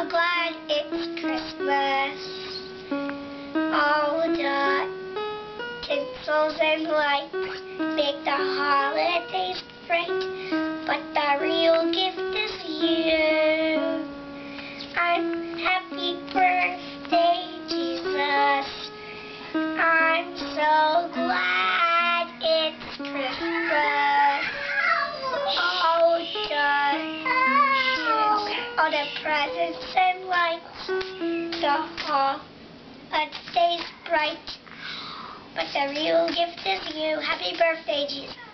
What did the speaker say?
so glad it's Christmas. All the tinsels and lights make the holidays bright, but the real gift all the presents and lights, the holidays bright. But the real gift is you. Happy birthday, Jesus.